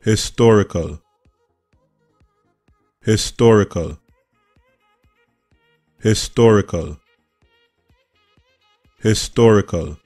historical. Historical. Historical. Historical.